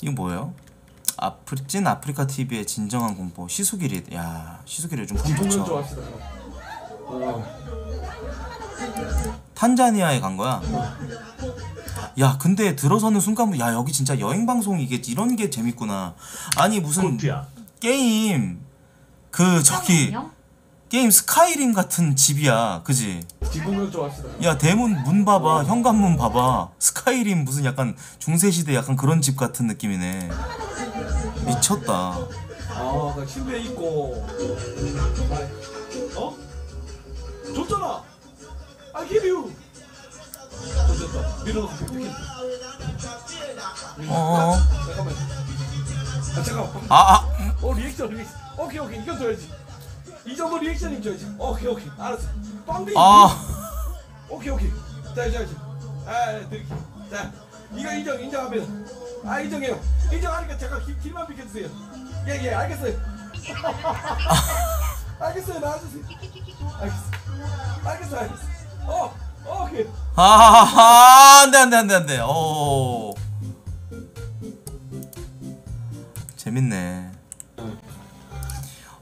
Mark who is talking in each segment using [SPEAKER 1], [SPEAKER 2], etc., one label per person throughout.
[SPEAKER 1] 이거 뭐예요? 아프리, 찐 아프리카 TV의 진정한 공포 시수길이 야 시수길이 요즘 폼
[SPEAKER 2] 보면
[SPEAKER 1] 좋죠.
[SPEAKER 2] 어.
[SPEAKER 1] 탄자니아에 간 거야 야 근데 들어서는 순간 야 여기 진짜 여행 방송 이게 이런 게 재밌구나 아니 무슨
[SPEAKER 3] 코트야.
[SPEAKER 1] 게임 그 저기. 게임 스카이림 같은 집이야 그지
[SPEAKER 2] 뒷공격.
[SPEAKER 1] 야 대문 문 봐봐 현관문 봐봐 스카이림 무슨 약간 중세시대 약간 그런 집 같은 느낌이네 미쳤다
[SPEAKER 2] 아, 나 침대 있고. 아, 어? 줬잖아. I give you. 줬다. 밀어놓고 픽픽.
[SPEAKER 1] 어어
[SPEAKER 2] 잠깐만. 아 잠깐만.
[SPEAKER 1] 아아
[SPEAKER 2] 어 리액션 리액션. 오케이 오케이 이건 줘야지. 이 정도 리액션이면 줘야지. 오케이 오케이 알았어. 빵비.
[SPEAKER 1] 아.
[SPEAKER 2] 오케이 오케이. 자 이제 이제. 아 드릴게. 자 이거 인정 인정하면. 아 인정해요. 인정하니까 잠깐 길, 길만 비켜주세요. 예예 알겠어요. 알겠어요 나와주세요. 알겠어. 알겠어 알겠어. 어 어, 오케이.
[SPEAKER 1] 아, 안돼 안돼 안돼 안돼. 오. 재밌네.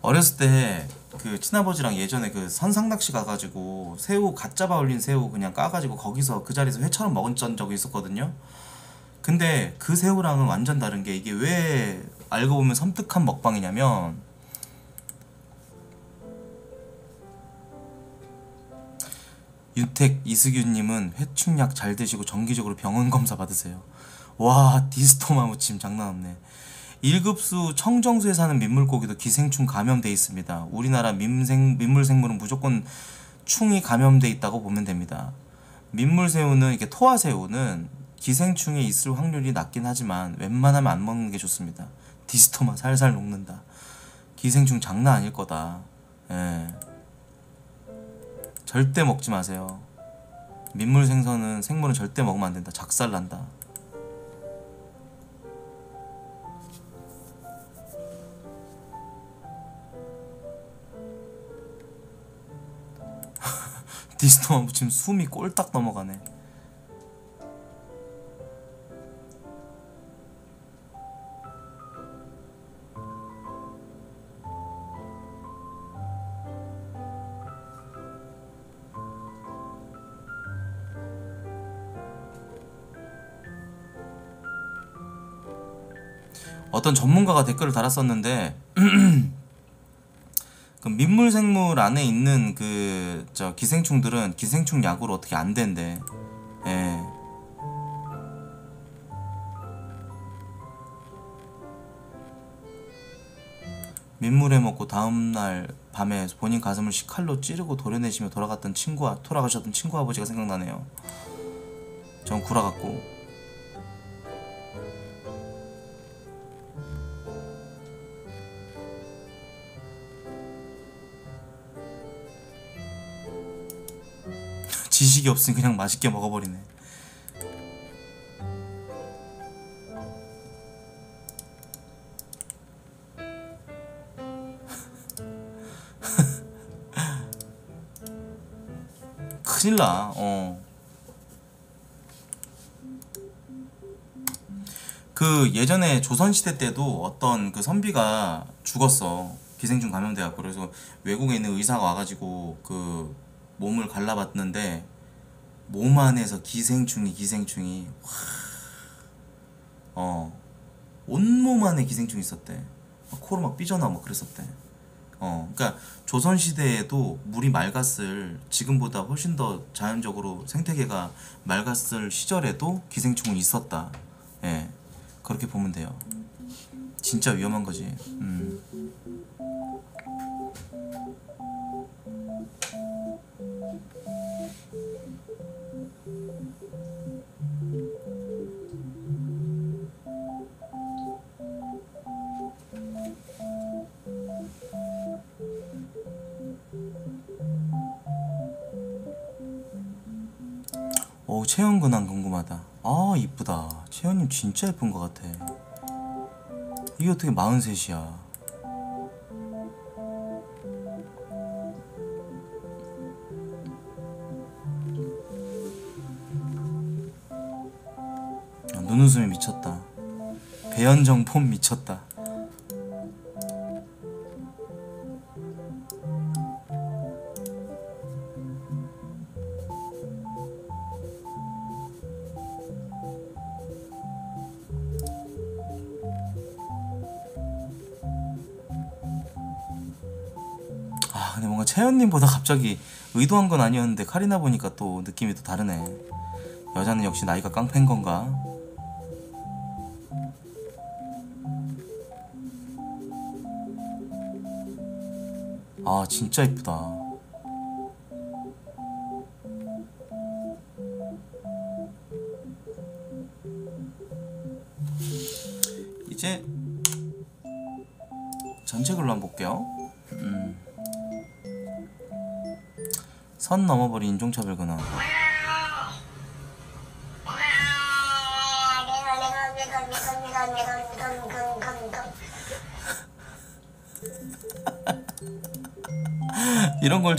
[SPEAKER 1] 어렸을 때 그 친아버지랑 예전에 그 선상 낚시 가가지고 새우 갓 잡아 올린 새우 그냥 까가지고 거기서 그 자리에서 회처럼 먹은 전 적이 있었거든요. 근데 그 새우랑은 완전 다른 게 이게 왜 알고 보면 섬뜩한 먹방이냐면 윤택 이승윤님은 회충약 잘 드시고 정기적으로 병원 검사 받으세요. 와 디스토마 무침 장난 없네. 1급수 청정수에 사는 민물고기도 기생충 감염돼 있습니다. 우리나라 민생, 민물생물은 무조건 충이 감염돼 있다고 보면 됩니다. 민물새우는 이게 토화새우는 기생충이 있을 확률이 낮긴 하지만 웬만하면 안 먹는 게 좋습니다. 디스토마 살살 녹는다. 기생충 장난 아닐 거다. 예. 절대 먹지 마세요. 민물 생선은 생물은 절대 먹으면 안 된다. 작살 난다. 디스토마 무침 숨이 꼴딱 넘어가네. 어떤 전문가가 댓글을 달았었는데 그 민물 생물 안에 있는 그 저 기생충들은 기생충 약으로 어떻게 안 된대. 예. 민물에 먹고 다음 날 밤에 본인 가슴을 식칼로 찌르고 도려내시며 돌아갔던 친구와 돌아가셨던 친구 아버지가 생각나네요. 전 구라 같고 없으니 그냥 맛있게 먹어버리네. 큰일 나. 어. 그 예전에 조선 시대 때도 어떤 그 선비가 죽었어. 기생충 감염돼갖고 그래서 외국에 있는 의사가 와가지고 그 몸을 갈라봤는데 몸 안에서 기생충이 기생충이 와, 어 온몸 안에 기생충이 있었대. 막 코로 막 삐져나오고 막 그랬었대. 어, 그러니까 조선 시대에도 물이 맑았을 지금보다 훨씬 더 자연적으로 생태계가 맑았을 시절에도 기생충은 있었다. 예, 그렇게 보면 돼요. 진짜 위험한 거지. 음. 채연 근황 궁금하다. 아 이쁘다. 채연님 진짜 예쁜 것 같아. 이게 어떻게 43이야? 아, 눈웃음이 미쳤다. 배현정 폼 미쳤다. 갑자기 의도한 건 아니었는데 카리나 보니까 또 느낌이 또 다르네. 여자는 역시 나이가 깡패인 건가? 아 진짜 이쁘다.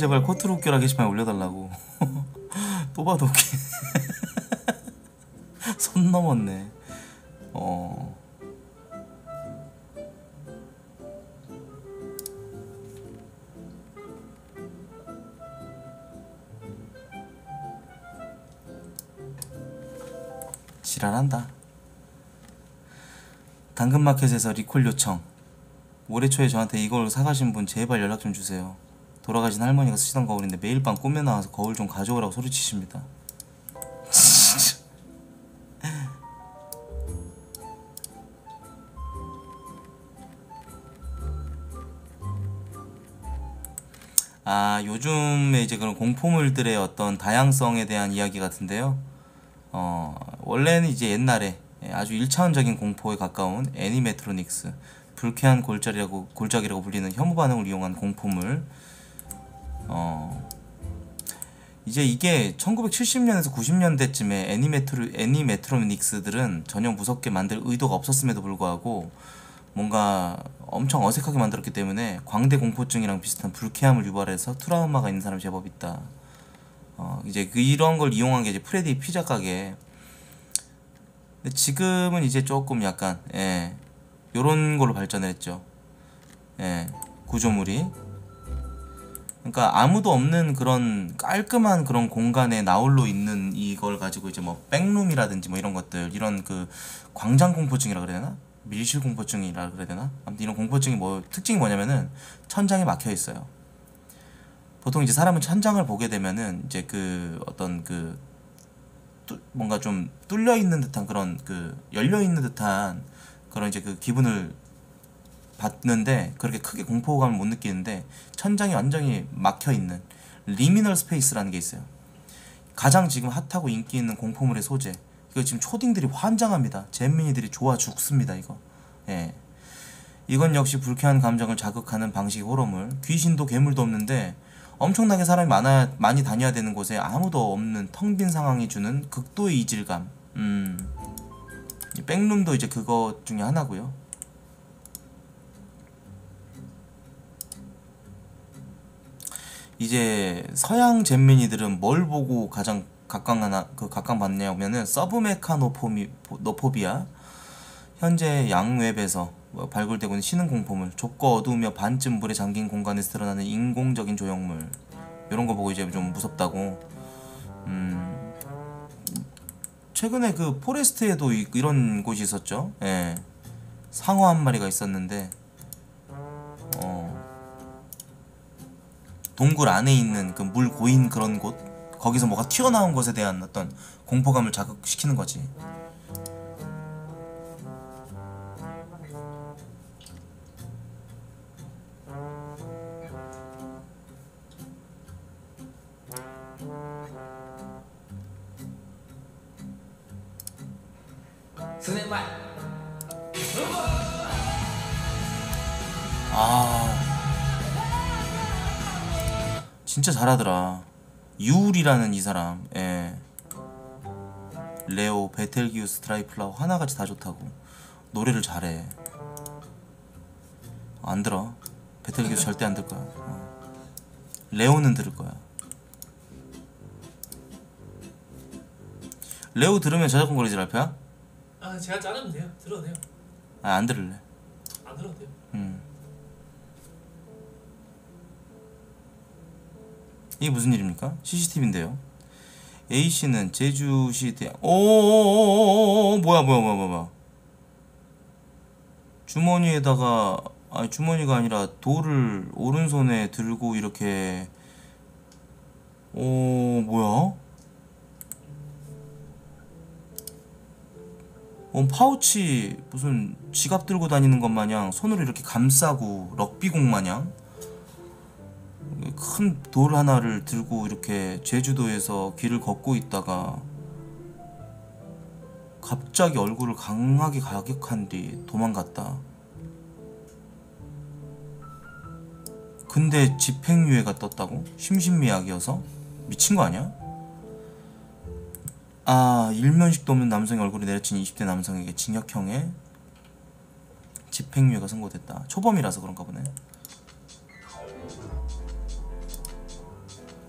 [SPEAKER 1] 제발 코트로 웃겨라 게시판에 올려달라고. 또 봐도 웃기. 선 넘었네. 어. 지랄한다. 당근마켓에서 리콜 요청. 올해 초에 저한테 이걸 사가신 분 제발 연락 좀 주세요. 돌아가신 할머니가 쓰시던 거울인데 매일 밤 꿈에 나와서 거울 좀 가져오라고 소리치십니다. 아 요즘에 이제 그런 공포물들의 어떤 다양성에 대한 이야기 같은데요. 어 원래는 이제 옛날에 예, 아주 일차원적인 공포에 가까운 애니메트로닉스 불쾌한 골짜기라고 골짜기라고 불리는 혐오 반응을 이용한 공포물. 어 이제 이게 1970년에서 90년대쯤에 애니메트로 애니메트로닉스들은 전혀 무섭게 만들 의도가 없었음에도 불구하고 뭔가 엄청 어색하게 만들었기 때문에 광대 공포증이랑 비슷한 불쾌함을 유발해서 트라우마가 있는 사람이 제법 있다. 어, 이제 그 이런 걸 이용한 게 이제 프레디 피자 가게. 근데 지금은 이제 조금 약간 예. 요런 걸로 발전을 했죠. 예. 구조물이. 그러니까 아무도 없는 그런 깔끔한 그런 공간에 나홀로 있는 이걸 가지고 이제 뭐 백룸이라든지 뭐 이런 것들 이런 그 광장 공포증이라 그래야 되나? 밀실 공포증이라 그래야 되나? 아무튼 이런 공포증이 뭐 특징이 뭐냐면은 천장에 막혀 있어요. 보통 이제 사람은 천장을 보게 되면은 이제 그 어떤 그 뚜- 뭔가 좀 뚫려 있는 듯한 그런 그 열려 있는 듯한 그런 이제 그 기분을 받는데 그렇게 크게 공포감을 못 느끼는데 천장이 완전히 막혀 있는 liminal space라는 게 있어요. 가장 지금 핫하고 인기 있는 공포물의 소재. 이거 지금 초딩들이 환장합니다. 잼민이들이 좋아 죽습니다. 이거. 예. 이건 역시 불쾌한 감정을 자극하는 방식의 호러물. 귀신도 괴물도 없는데 엄청나게 사람이 많아 많이 다녀야 되는 곳에 아무도 없는 텅 빈 상황이 주는 극도의 이질감. 음. 이 백룸도 이제 그것 중에 하나고요. 이제 서양 잼민이들은 뭘 보고 가장 각광하나 그 각광받냐면은 서브메카노포미 nophobia 현재 양웹에서 뭐 발굴되고 있는 신흥 공포물 좁고 어두우며 반쯤 물에 잠긴 공간에서 드러나는 인공적인 조형물. 이런 거 보고 이제 좀 무섭다고. 음. 최근에 그 포레스트에도 이, 이런 곳이 있었죠. 예. 상어 한 마리가 있었는데 동굴 안에 있는 그 물 고인 그런 곳 거기서 뭐가 튀어나온 것에 대한 어떤 공포감을 자극시키는 거지. 아 진짜 잘하더라. 유우리라는 이 사람. 예. 레오, 베텔기우스, 드라이플라워 하나같이 다 좋다고 노래를 잘해. 안 들어. 베텔기우스 절대 안 들 거야. 어. 레오는 들을 거야. 레오 들으면 저작권 걸리지 랄표야?
[SPEAKER 3] 아아 제가 자르면 돼요. 들어도 돼요.
[SPEAKER 1] 아, 안 들을래.
[SPEAKER 3] 안 들어도 돼요.
[SPEAKER 1] 음. 이게 무슨 일입니까? CCTV인데요. A 씨는 제주시 대학. 오오오오오 뭐야 뭐야 뭐야 뭐야. 주머니에다가 아니 주머니가 아니라 돌을 오른손에 들고 이렇게 오 뭐야? 어, 파우치 무슨 지갑 들고 다니는 것 마냥 손으로 이렇게 감싸고 럭비공 마냥 큰 돌 하나를 들고 이렇게 제주도에서 길을 걷고 있다가 갑자기 얼굴을 강하게 가격한 뒤 도망갔다. 근데 집행유예가 떴다고? 심신미약이어서? 미친 거 아니야? 아 일면식도 없는 남성의 얼굴을 내려친 20대 남성에게 징역형의 집행유예가 선고됐다. 초범이라서 그런가 보네.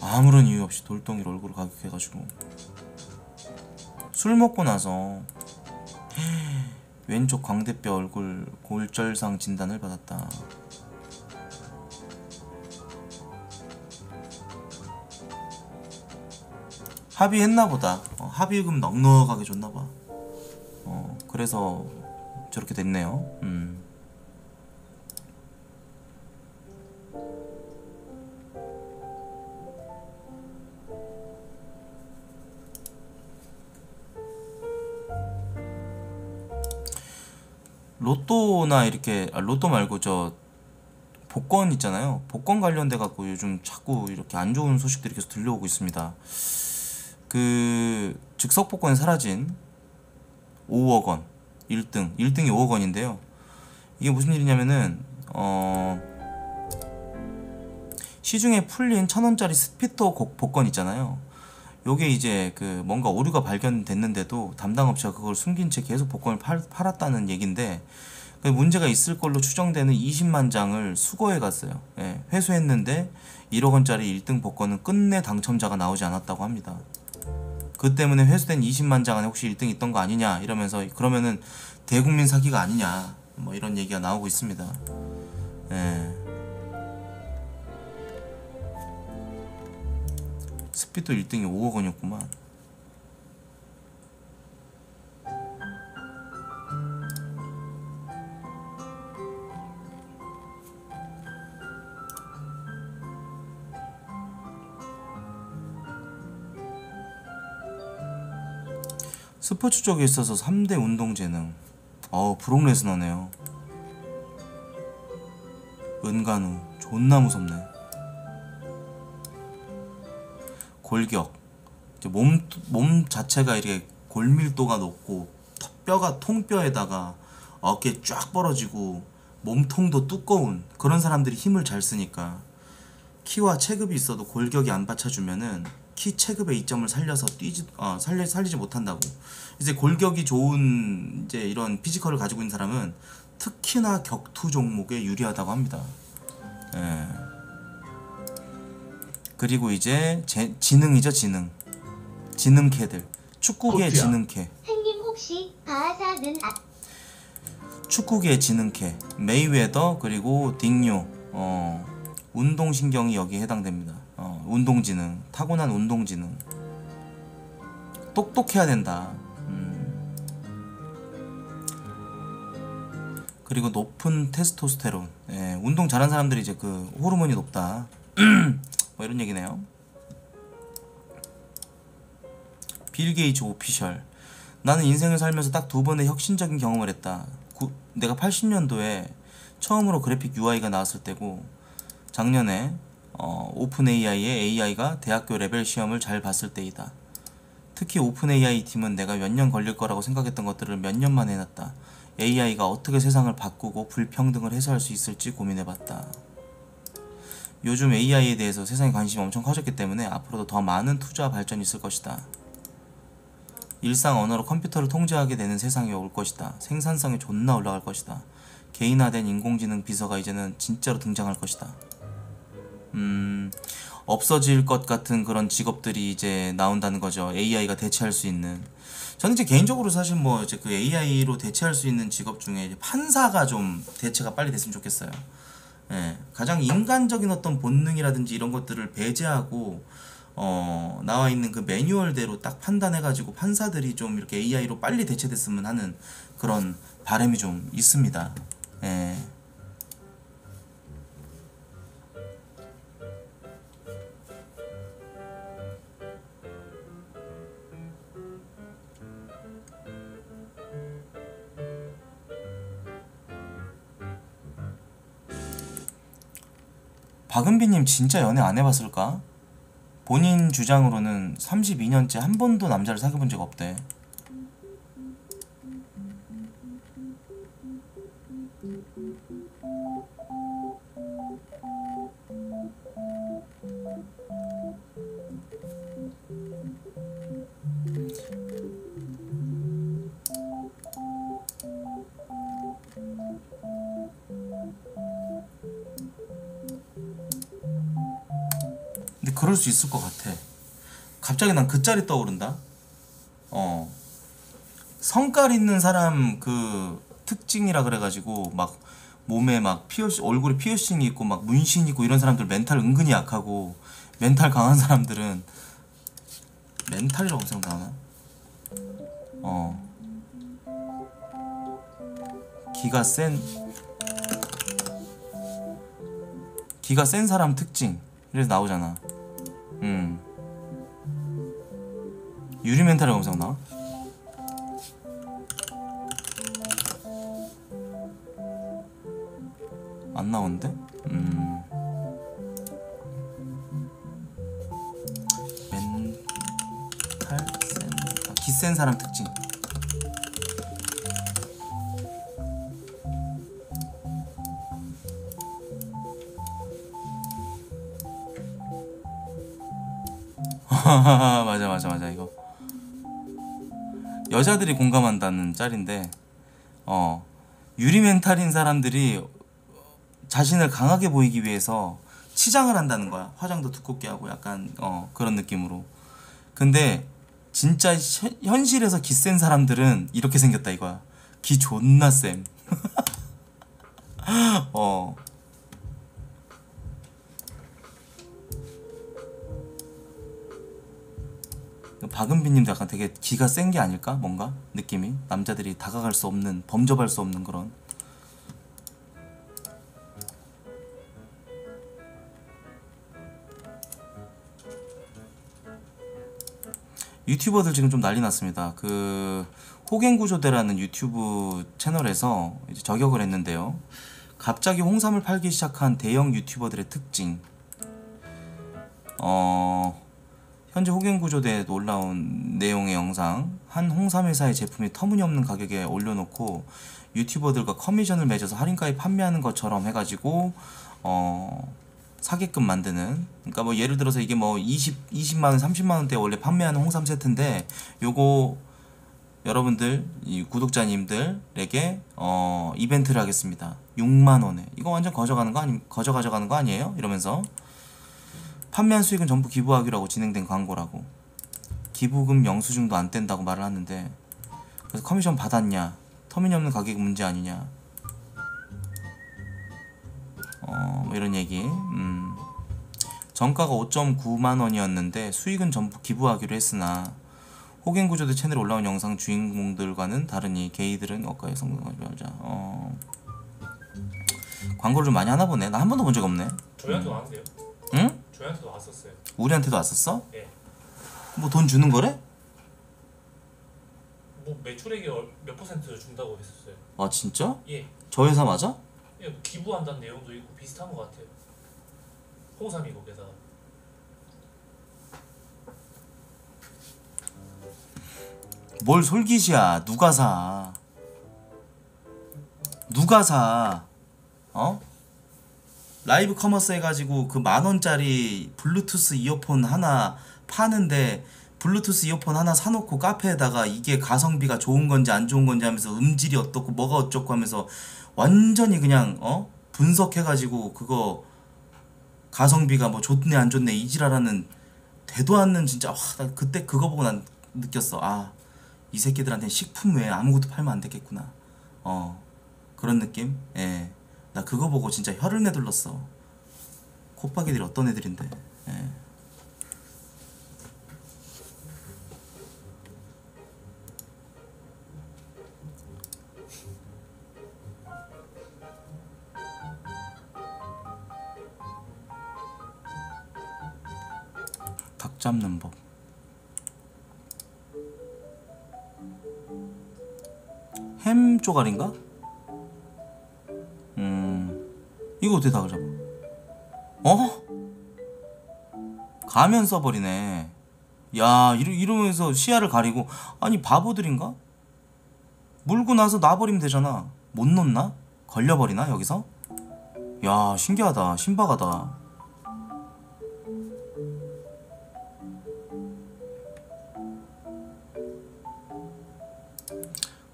[SPEAKER 1] 아무런 이유 없이 돌덩이로 얼굴을 가격해가지고 술 먹고 나서 왼쪽 광대뼈 얼굴 골절상 진단을 받았다. 합의했나 보다. 어, 합의금 넉넉하게 줬나 봐. 어, 그래서 저렇게 됐네요. 음. 로또나 이렇게 아, 로또 말고 저 복권 있잖아요. 복권 관련돼 갖고 요즘 자꾸 이렇게 안 좋은 소식들이 계속 들려오고 있습니다. 그 즉석 복권이 사라진 5억 원 1등 1등이 5억 원인데요. 이게 무슨 일이냐면은 어 시중에 풀린 천 원짜리 스피또 곡- 복권 있잖아요. 요게 이제 그 뭔가 오류가 발견됐는데도 담당 업체가 그걸 숨긴 채 계속 복권을 팔, 팔았다는 얘긴데 그 문제가 있을 걸로 추정되는 20만 장을 수거해 갔어요. 예, 회수했는데 1억 원짜리 1등 복권은 끝내 당첨자가 나오지 않았다고 합니다. 그 때문에 회수된 20만 장 안에 혹시 1등 있던 거 아니냐 이러면서 그러면은 대국민 사기가 아니냐 뭐 이런 얘기가 나오고 있습니다. 예. 스피드 1등이 5억 원이었구만. 스포츠 쪽에 있어서 3대 운동재능. 어우, 브록 레스너네요. 은간우. 존나 무섭네. 골격. 몸, 몸 자체가 이렇게 골밀도가 높고 턱- 뼈가 통뼈에다가 어깨 쫙 벌어지고 몸통도 두꺼운 그런 사람들이 힘을 잘 쓰니까 키와 체급이 있어도 골격이 안 받쳐주면은 키 체급의 이점을 살려서 뛰지 어, 살리 살리지 못한다고. 이제 골격이 좋은 이제 이런 피지컬을 가지고 있는 사람은 특히나 격투 종목에 유리하다고 합니다. 예. 그리고 이제 제, 지능이죠 지능. 지능캐들. 축구계? 지능캐.
[SPEAKER 4] 행님 혹시 바하사는 아,
[SPEAKER 1] 축구계 지능캐. 메이웨더 그리고 딩요. 어, 운동신경이 여기에 해당됩니다. 어, 운동지능. 타고난 운동지능. 똑똑해야 된다. 음. 그리고 높은 테스토스테론. 예, 운동 잘하는 사람들이 이제 그 호르몬이 높다. 뭐 이런 얘기네요. 빌 게이츠 오피셜. 나는 인생을 살면서 딱 두 번의 혁신적인 경험을 했다. 구- 내가 80년도에 처음으로 그래픽 UI가 나왔을 때고 작년에 어, OpenAI의 AI가 대학교 레벨 시험을 잘 봤을 때이다. 특히 OpenAI 팀은 내가 몇 년 걸릴 거라고 생각했던 것들을 몇 달만에 해냈다. AI가 어떻게 세상을 바꾸고 불평등을 해소할 수 있을지 고민해봤다. 요즘 AI에 대해서 세상에 관심이 엄청 커졌기 때문에 앞으로도 더 많은 투자와 발전이 있을 것이다. 일상 언어로 컴퓨터를 통제하게 되는 세상이 올 것이다. 생산성이 존나 올라갈 것이다. 개인화된 인공지능 비서가 이제는 진짜로 등장할 것이다. 음, 없어질 것 같은 그런 직업들이 이제 나온다는 거죠. AI가 대체할 수 있는. 저는 이제 개인적으로 사실 뭐 이제 그 AI로 대체할 수 있는 직업 중에 판사가 좀 대체가 빨리 됐으면 좋겠어요. 예, 가장 인간적인 어떤 본능이라든지 이런 것들을 배제하고 어, 나와 있는 그 매뉴얼대로 딱 판단해가지고 판사들이 좀 이렇게 AI로 빨리 대체됐으면 하는 그런 바람이 좀 있습니다. 예. 박은비님 진짜 연애 안 해봤을까? 본인 주장으로는 32년째 한 번도 남자를 사귀어본 적 없대. 그럴 수 있을 것 같아. 갑자기 난 그 짤이 떠오른다. 어. 성깔 있는 사람 그 특징이라 그래가지고 막 몸에 막 피어싱 얼굴에 피어싱이 있고 막 문신 있고 이런 사람들 멘탈 은근히 약하고 멘탈 강한 사람들은 멘탈이라고 생각하나? 어. 기가 센 기가 센 사람 특징 이래서 나오잖아. 음. 유리 멘탈이 검색 나와? 안 나오는데? 음. 멘탈 센, 아, 기센 사람 특징. 맞아 맞아 맞아 이거. 여자들이 공감한다는 짤인데 어 유리 멘탈인 사람들이 자신을 강하게 보이기 위해서 치장을 한다는 거야. 화장도 두껍게 하고 약간 어 그런 느낌으로. 근데 진짜 현- 현실에서 기 센 사람들은 이렇게 생겼다 이거야. 기 존나 쌤. 어. 박은비님도 약간 되게 기가 센 게 아닐까 뭔가 느낌이 남자들이 다가갈 수 없는 범접할 수 없는 그런 유튜버들 지금 좀 난리 났습니다. 그 호갱구조대라는 유튜브 채널에서 이제 저격을 했는데요. 갑자기 홍삼을 팔기 시작한 대형 유튜버들의 특징. 어 현재 호갱구조대에 올라온 내용의 영상 한 홍삼 회사의 제품이 터무니없는 가격에 올려놓고 유튜버들과 커미션을 맺어서 할인가에 판매하는 것처럼 해가지고 어 사게끔 만드는 그러니까 뭐 예를 들어서 이게 뭐 20, 20만 원, 30만 원대 원래 판매하는 홍삼 세트인데 요거 여러분들 이 구독자님들에게 어 이벤트를 하겠습니다. 6만 원에 이거 완전 거저 가는 거 아니 거저 가져가는 거 아니에요? 이러면서 판매한 수익은 전부 기부하기로 하고 진행된 광고라고 기부금 영수증도 안 뗀다고 말을 하는데 그래서 커미션 받았냐 터무니없는 가격 문제 아니냐 어, 뭐 이런 얘기. 음. 정가가 5.9만 원이었는데 수익은 전부 기부하기로 했으나 호갱 구조대 채널에 올라온 영상 주인공들과는 다르니 게이들은 억가에 성공하자. 어. 광고를 좀 많이 하나 보네. 나 한 번도 본 적 없네.
[SPEAKER 3] 저희한테 왔는데요.
[SPEAKER 1] 응?
[SPEAKER 3] 저희한테도 왔었어요.
[SPEAKER 1] 우리한테도 왔었어?
[SPEAKER 3] 예.
[SPEAKER 1] 뭐 돈 주는 거래?
[SPEAKER 3] 뭐 매출액이 얼- 몇 퍼센트 준다고 했었어요.
[SPEAKER 1] 아 진짜?
[SPEAKER 3] 예.
[SPEAKER 1] 저 회사 맞아?
[SPEAKER 3] 예, 뭐 기부한다는 내용도 있고 비슷한 것 같아요. 홍삼이고 게다가.
[SPEAKER 1] 뭘 솔깃이야 누가 사 누가 사 어? 라이브 커머스 해가지고 그 만원짜리 블루투스 이어폰 하나 파는데 블루투스 이어폰 하나 사놓고 카페에다가 이게 가성비가 좋은 건지 안 좋은 건지 하면서 음질이 어떻고 뭐가 어쩌고 하면서 완전히 그냥 어? 분석해가지고 그거 가성비가 뭐 좋네 안 좋네 이 지랄하는 되도 않는 진짜 와, 나 그때 그거 보고 난 느꼈어. 아, 이 새끼들한테 식품 외에 아무것도 팔면 안 되겠구나. 어, 그런 느낌? 예. 나 그거 보고 진짜 혀를 내둘렀어. 콧박이들이 어떤 애들인데. 예. 닭 잡는 법. 햄 쪼가리인가? 이거 어떻게 닭을 잡아? 어? 가면 써버리네. 야, 이러, 이러면서 시야를 가리고, 아니, 바보들인가? 물고 나서 놔버리면 되잖아. 못 놓나? 걸려버리나, 여기서? 야, 신기하다. 신박하다.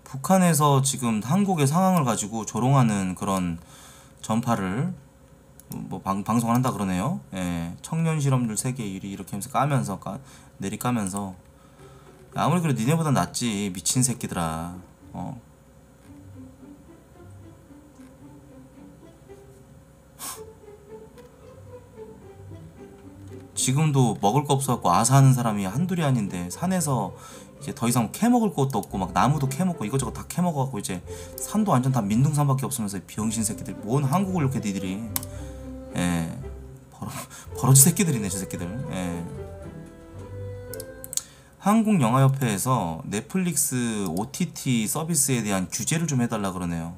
[SPEAKER 1] 북한에서 지금 한국의 상황을 가지고 조롱하는 그런 전파를 뭐 방, 방송을 한다 그러네요. 예. 청년 실험률 세계 1위 이렇게 하면서 까면서 까, 내리 까면서 아무리 그래도 니네보다 낫지 미친 새끼들아. 어. 지금도 먹을 거 없어갖고 아사하는 사람이 한둘이 아닌데 산에서 이제 더 이상 캐먹을 것도 없고 막 나무도 캐먹고 이것저것 다 캐먹어갖고 이제 산도 완전 다 민둥산밖에 없으면서 병신 새끼들 뭔 한국을 이렇게 니들이. 예. 버러, 버러지 새끼들이네 저 새끼들. 예. 한국영화협회에서 넷플릭스 OTT 서비스에 대한 규제를 좀 해달라 그러네요.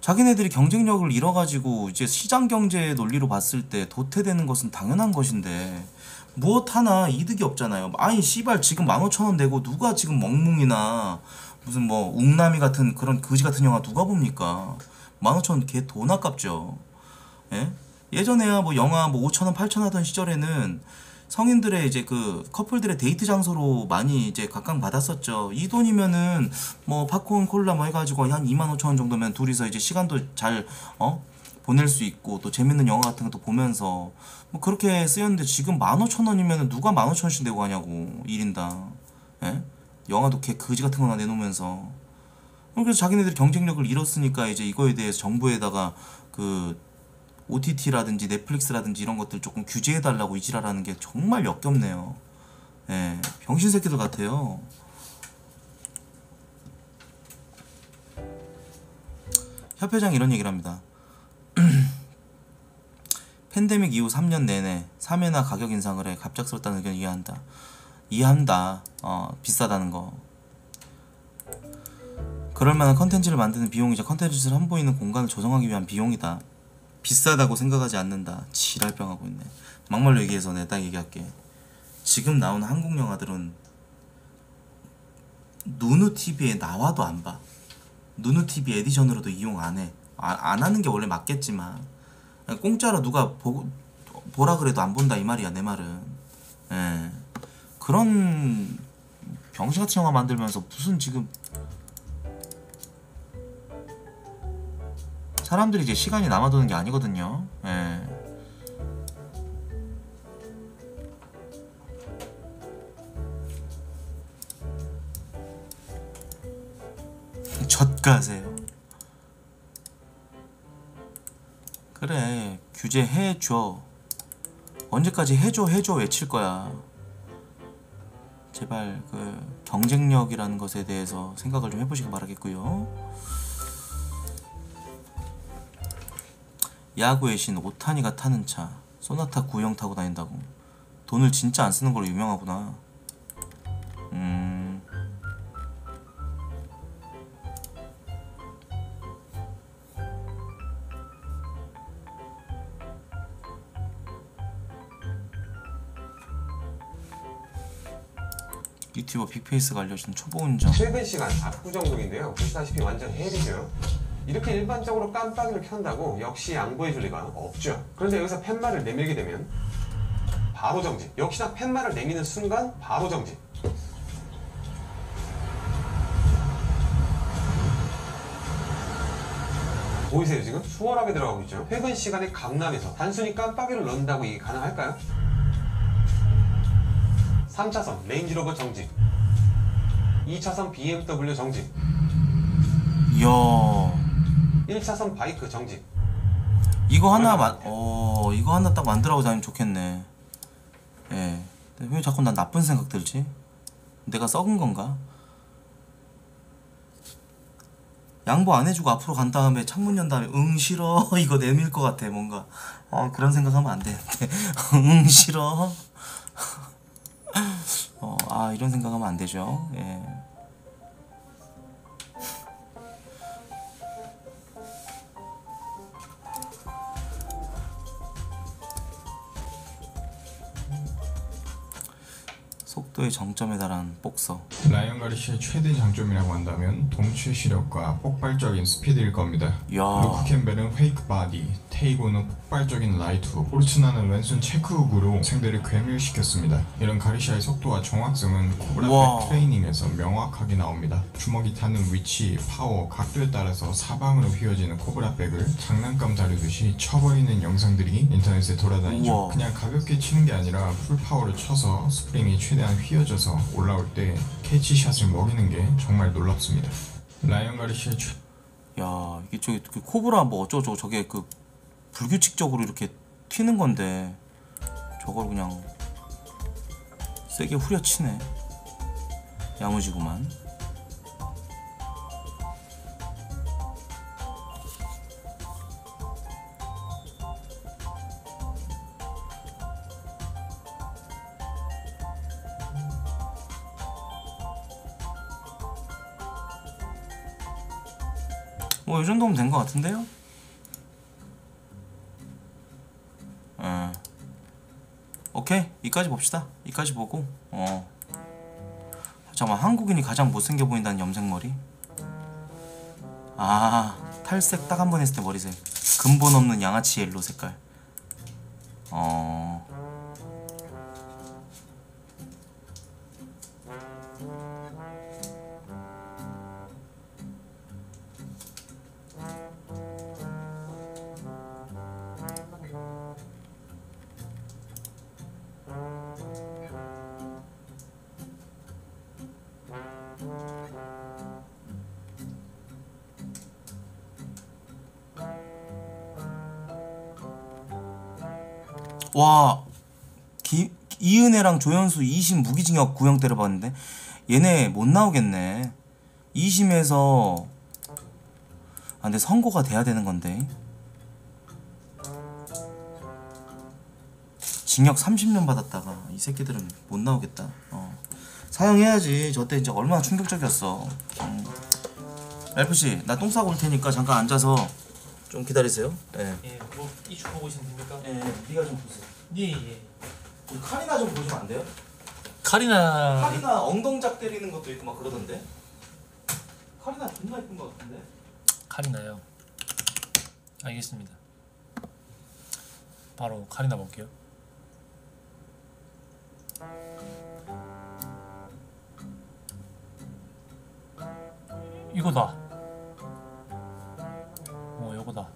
[SPEAKER 1] 자기네들이 경쟁력을 잃어가지고 이제 시장 경제 논리로 봤을 때 도태되는 것은 당연한 것인데 무엇 하나 이득이 없잖아요. 아니 씨발 지금 15,000원 내고 누가 지금 멍뭉이나 무슨 뭐 웅남이 같은 그런 거지 같은 영화 누가 봅니까? 15,000원 개 돈 아깝죠. 예? 예전에야 뭐 영화 뭐 5,000원, 8,000원 하던 시절에는 성인들의 이제 그 커플들의 데이트 장소로 많이 이제 각광받았었죠. 이 돈이면은 뭐 팝콘 콜라 뭐 해가지고 한 2만 5천 원 정도면 둘이서 이제 시간도 잘 어? 보낼 수 있고 또 재밌는 영화 같은 것도 보면서 뭐 그렇게 쓰였는데 지금 15,000원이면 누가 15,000원씩 내고 가냐고 1인당. 예? 영화도 개 거지 같은 거나 내놓으면서. 그래서 자기네들이 경쟁력을 잃었으니까 이제 이거에 대해서 정부에다가 그 OTT라든지 넷플릭스라든지 이런 것들 조금 규제해달라고 이지랄하는 게 정말 역겹네요. 예, 병신 새끼들 같아요. 협회장 이런 얘기를 합니다 팬데믹 이후 3년 내내 3회나 가격 인상을 해 갑작스럽다는 의견 이해한다. 이해한다. 어, 비싸다는 거. 그럴 만한 컨텐츠를 만드는 비용이자 컨텐츠를 선보이는 공간을 조성하기 위한 비용이다. 비싸다고 생각하지 않는다. 지랄병 하고 있네. 막말로 얘기해서 내가 딱 얘기할게. 지금 나오는 한국 영화들은 누누 TV에 나와도 안 봐. 누누 TV 에디션으로도 이용 안 해. 아, 안 하는 게 원래 맞겠지만 공짜로 누가 보, 보라 그래도 안 본다 이 말이야 내 말은 예. 그런 병신 같은 영화 만들면서 무슨 지금 사람들이 이제 시간이 남아도는 게 아니거든요 예. 젖가세요 그래 규제해줘. 언제까지 해줘 해줘 외칠 거야. 제발 그 경쟁력이라는 것에 대해서 생각을 좀 해보시기 바라겠고요. 야구의 신 오타니가 타는 차 소나타 구형 타고 다닌다고. 돈을 진짜 안 쓰는 걸로 유명하구나. 음 유튜버 빅페이스가 알려준 초보 운전
[SPEAKER 5] 최근 시간 압구정동인데요. 보시다시피 완전 헬이죠. 이렇게 일반적으로 깜빡이를 켠다고 역시 양보해줄 리가 없죠. 그런데 여기서 팻말을 내밀게 되면 바로 정지. 역시나 팻말을 내미는 순간 바로 정지. 보이세요 지금? 수월하게 들어가고 있죠. 퇴근 시간에 강남에서 단순히 깜빡이를 넣는다고 이게 가능할까요? 3차선 레인지로버 정지 2차선 BMW 정지
[SPEAKER 1] 이야
[SPEAKER 5] 1차선 바이크 정지
[SPEAKER 1] 이거 하나 만, 어 이거 하나 딱 만들어고 다니면 좋겠네. 예. 왜 자꾸 난 나쁜 생각 들지? 내가 썩은 건가? 양보 안 해주고 앞으로 간 다음에 창문 연 다음에 응 싫어 이거 내밀 것 같아 뭔가 아 그런 생각하면 안 되는데 응 싫어 어 아 이런 생각하면 안 되죠 예. 속도의 정점에 달한 복서
[SPEAKER 6] 라이언 가르시아의 최대 장점이라고 한다면 동체 시력과 폭발적인 스피드일 겁니다.
[SPEAKER 1] 야.
[SPEAKER 6] 루크 캠벨은 fake body, 테이고는 폭발적인 라이트, 포르투나는 왼손 check hook으로 상대를 괴멸시켰습니다. 이런 가르시아의 속도와 정확성은
[SPEAKER 1] 와.
[SPEAKER 6] cobra bag 트레이닝에서 명확하게 나옵니다. 주먹이 닿는 위치, 파워, 각도에 따라서 사방으로 휘어지는 cobra bag을 장난감 다루듯이 쳐버리는 영상들이 인터넷에 돌아다니죠.
[SPEAKER 1] 우와.
[SPEAKER 6] 그냥 가볍게 치는 게 아니라 full power를 쳐서 스프링이 최대한 휘어져서 올라올 때 catch shot을 먹이는 게 정말 놀랍습니다. 라이언 가르시의 최
[SPEAKER 1] 야 이게 저기 그 코브라 뭐 어쩌고 저게 그 불규칙적으로 이렇게 튀는 건데 저걸 그냥 세게 후려치네 야무지구만 뭐 이 정도면 된 것 같은데요? 이 이까지 봅시다. 이까지 보고 어 잠깐 만 한국인이 가장 못생겨 보인다는 염색머리. 아 탈색 딱 한 번 했을 때 머리색 근본 없는 양아치 옐로 색깔. 조연수 2심 무기징역 구형 때려봤는데 얘네 못 나오겠네 2심에서 아 근데 선고가 돼야 되는 건데 징역 30년 받았다가 이 새끼들은 못 나오겠다 어. 사형해야지 저 때 이제 얼마나 충격적이었어 음. 랄프씨 나 똥 싸고 올 테니까 잠깐 앉아서 좀 기다리세요 예.
[SPEAKER 3] 예, 뭐 이슈 보고 있으면 됩니까?
[SPEAKER 1] 예, 네가 좀 보세요
[SPEAKER 3] 예, 예.
[SPEAKER 1] 우 리 카리나 좀 보시면 안 돼요?
[SPEAKER 3] 카리나
[SPEAKER 1] 카리나 엉덩작 때리는 것도 있고 막 그러던데. 카리나 존나 이쁜 것 같은데.
[SPEAKER 3] 카리나요. 알겠습니다. 바로 카리나 볼게요. 이거다. 어, 이거다.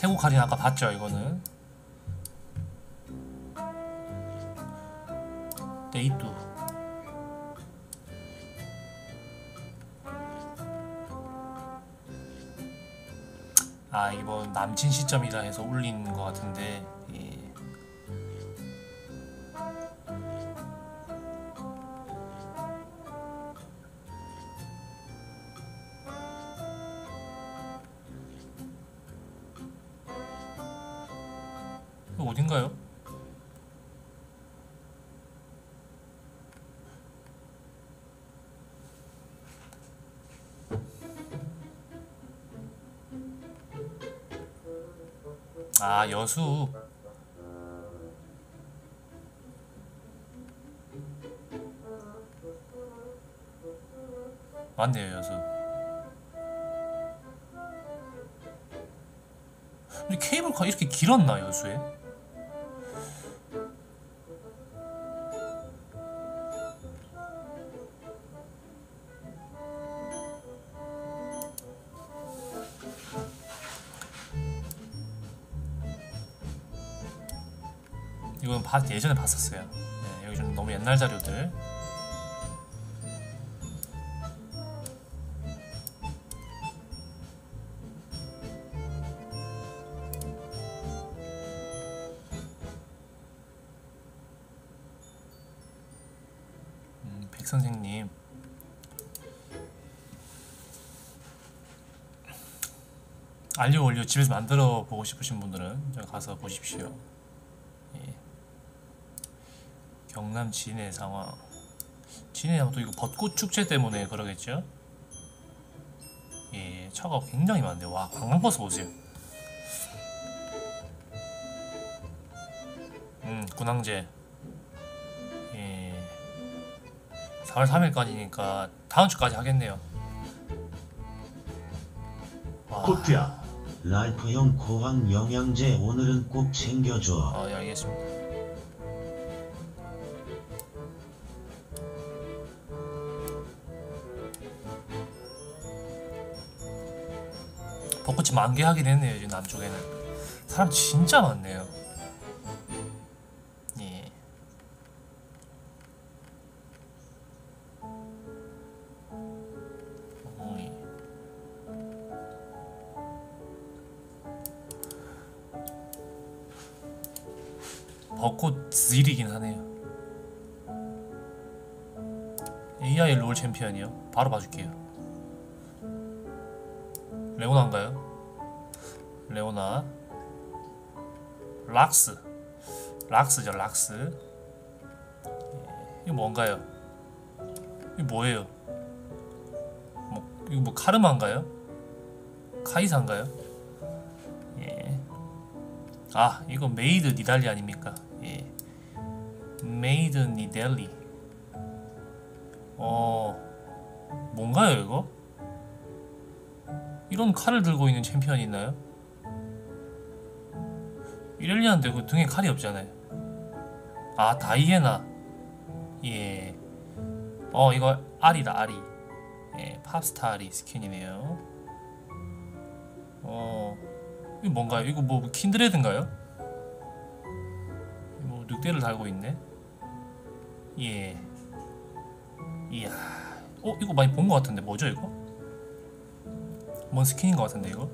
[SPEAKER 3] 태국 카리나 아까 봤죠, 이거는. 데이뚜. 아 이거 남친 시점이라 해서 올린 것 같은데 아 여수 맞네요 여수 근데 케이블카 이렇게 길었나 여수에? 이건 봐- 예전에 봤었어요. 네, 여기 좀 너무 옛날 자료들. 음, 백 선생님. 알료 올려 집에서 만들어 보고 싶으신 분들은 가서 보십시오. 예. 경남 진해 상황. 진해하면 또 이거 벚꽃 축제 때문에 그러겠죠? 예, 차가 굉장히 많네요. 와, 관광버스 보세요. 음, 군항제. 예. 4월 3일까지니까 다음 주까지 하겠네요. 와,
[SPEAKER 7] 코트야 랄프형 고황 영양제 오늘은 꼭 챙겨줘
[SPEAKER 3] 아, 예, 알겠습니다. 벚꽃이 만개하긴 했네요, 지금 남쪽에는. 사람 진짜 많네요. 예. 어이. 벚꽃 질이긴 하네요. AI 롤 챔피언이요. 바로 봐줄게요. 레오나인가요? 락스. 락스죠, 락스. 예, 이거 뭔가요? 이거 뭐예요? 뭐, 이거 뭐 카르마인가요? 카이사인가요? 예. 아 이거 메이드 니달리 아닙니까? 예. 메이드 니달리. 어 뭔가요 이거? 이런 칼을 들고 있는 챔피언이 있나요? 이렐리아인데 그 등에 칼이 없잖아요. 아 다이애나. 예. 어 이거 아리다 아리. 예 팝스타 아리 스킨이네요. 어 이거 뭔가요? 이거 뭐 킨드레드인가요? 뭐 늑대를 달고 있네. 예. 이야. 어 이거 많이 본 것 같은데 뭐죠 이거? 뭔 스킨인 것 같은데 이거?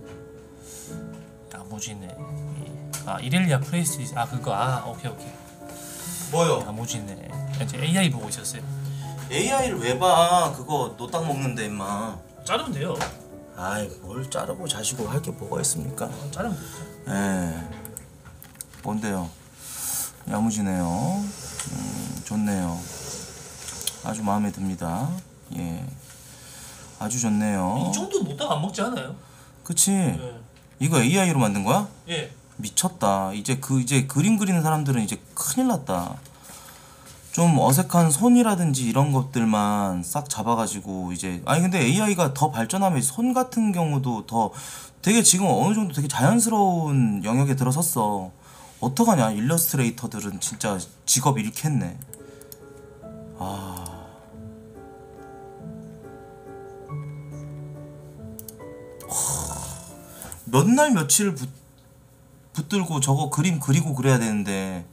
[SPEAKER 3] 야무지네. 예. 아 이렐리아 프레스티지. 아 그거 아 오케이 오케이.
[SPEAKER 1] 뭐요?
[SPEAKER 3] 야무지네. 이제 AI 보고 있었어요.
[SPEAKER 1] AI를 왜 봐? 그거 노딱 먹는데 임마.
[SPEAKER 3] 자르면 돼요.
[SPEAKER 1] 아이 뭘 자르고 자시고 할 게 뭐가 있습니까?
[SPEAKER 3] 자르면 되죠.
[SPEAKER 1] 예. 뭔데요? 야무지네요. 음, 좋네요. 아주 마음에 듭니다. 예. 아주 좋네요.
[SPEAKER 3] 이 정도 노딱 안 먹지 않아요?
[SPEAKER 1] 그치?
[SPEAKER 3] 예.
[SPEAKER 1] 이거 AI로 만든 거야?
[SPEAKER 3] 예.
[SPEAKER 1] 미쳤다. 이제 그 이제 그림 그리는 사람들은 이제 큰일 났다. 좀 어색한 손이라든지 이런 것들만 싹 잡아가지고 이제 아니 근데 AI가 더 발전하면 손 같은 경우도 더 되게 지금 어느 정도 되게 자연스러운 영역에 들어섰어. 어떡하냐 일러스트레이터들은 진짜 직업 잃겠네. 아. 몇 날 며칠 붙 붙들고 저거 그림 그리고 그래야 되는데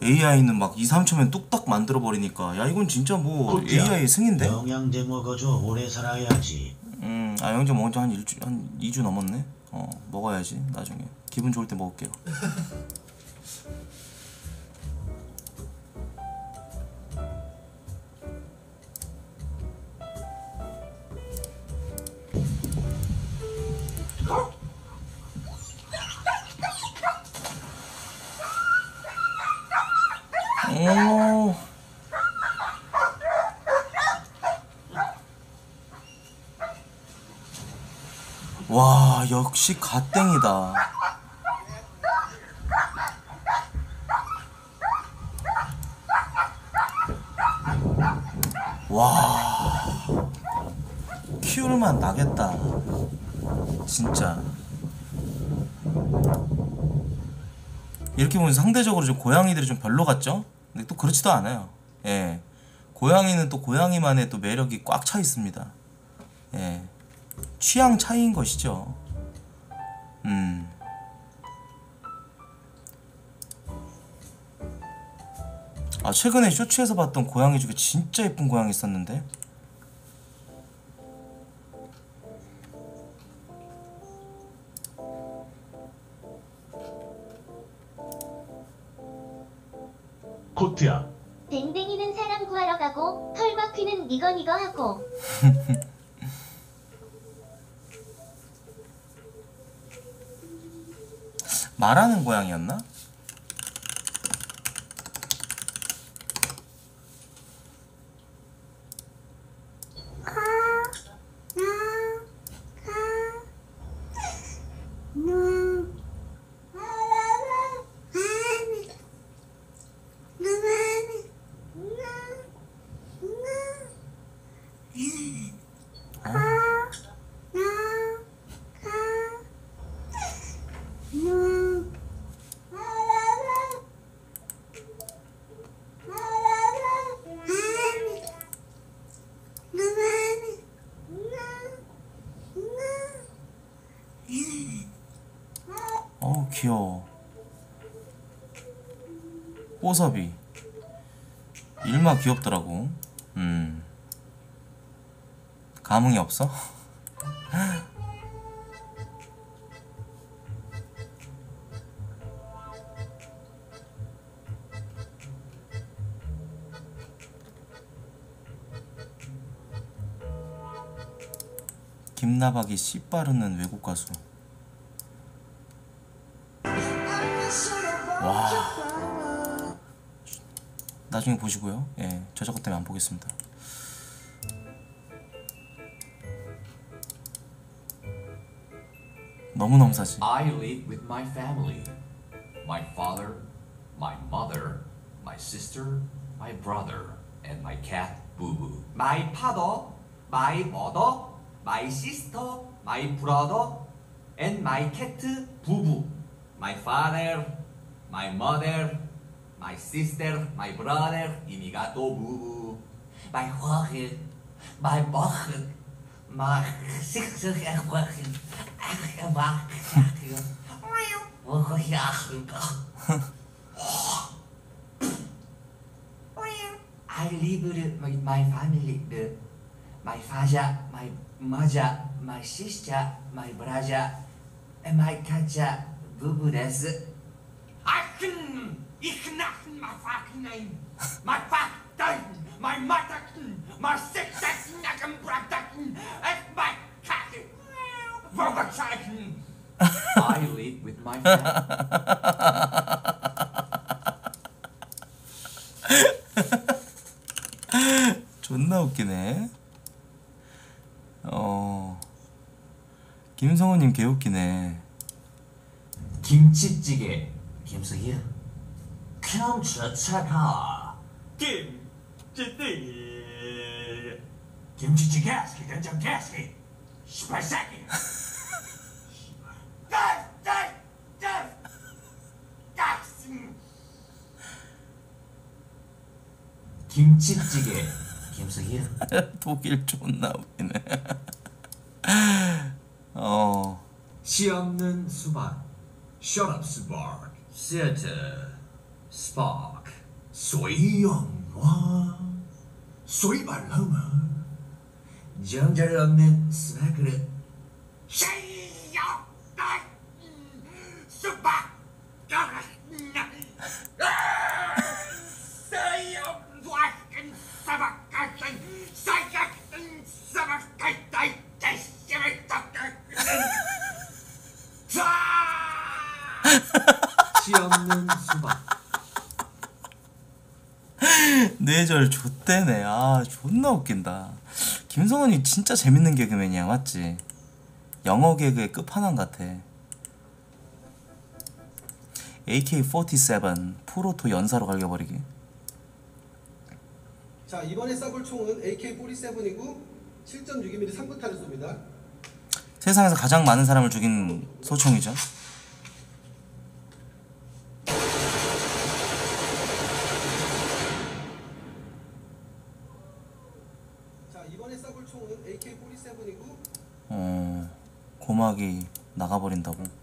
[SPEAKER 1] AI는 막 2, 3초면 뚝딱 만들어 버리니까 야 이건 진짜 뭐
[SPEAKER 7] 그렇죠.
[SPEAKER 1] AI 승인데?
[SPEAKER 7] 영양제 먹어줘 오래 살아야지
[SPEAKER 1] 음, 아 영재 먹은 지한 일주 한 2주 넘었네. 어, 먹어야지 나중에. 기분 좋을 때 먹을게요. 와 역시 갓땡이다. 와 키울만 나겠다. 진짜. 이렇게 보면 상대적으로 좀 고양이들이 좀 별로 같죠? 근데 또 그렇지도 않아요. 예. 고양이는 또 고양이만의 또 매력이 꽉 차 있습니다. 예. 취향 차이인 것이죠. 음. 아, 최근에 쇼츠에서 봤던 고양이 중에 진짜 예쁜 고양이 있었는데.
[SPEAKER 8] 코트야
[SPEAKER 4] 댕댕이는 사람 구하러 가고 털바퀴는 이거 이거 하고
[SPEAKER 1] 말하는 고양이였나? 어 귀여워 뽀섭이. 일마 귀엽더라고. 음. 감흥이 없어? 김나박이 씨 빠르는 외국 가수 나중에 보시고요 예 저작권 때문에 안 보겠습니다 너무 넘사지
[SPEAKER 9] I live with my family. My father, my mother, my sister, my brother, and my cat Boo Boo. My father, my mother, my sister, my brother, and my cat Boo Boo. My father, my mother, my sister, my brother, y mi gato Boo. My father, my mother, my sister, and my I live with my, my family, the, my father, my mother, my sister, my brother, and my cat, Bubu です。Ich can, my fucking name, my fucking, my mother, my sister, my brother, and my cat, Bubu I live with my family.
[SPEAKER 1] 존나 웃기네 어 김성우님 개웃기네
[SPEAKER 9] 김치찌개 김석이 김치찌개가 김치찌개. 김치찌개 된장찌개 시발새끼 김치찌개 김석이
[SPEAKER 1] 독일 존나 웃기네. 어.
[SPEAKER 9] 시 없는 수박 Shut up 수박 세트 스파크 소이영화 소이발라마 정절 없는 수박을 시없다 수박 소이없는 수박 같은 사각은 수박 같다 이 자식을 닦아 시 없는 수박
[SPEAKER 1] 뇌절 좆대네 아 존나 웃긴다 김성원이 진짜 재밌는 개그맨이야 맞지? 영어 개그의 끝판왕 같아 AK-47 프로토 연사로 갈겨버리기
[SPEAKER 10] 자 이번에 쏴볼 총은 AK-47이고 7.62mm 3구 탄을 쏩니다.
[SPEAKER 1] 세상에서 가장 많은 사람을 죽인 소총이죠. 나가버린다고.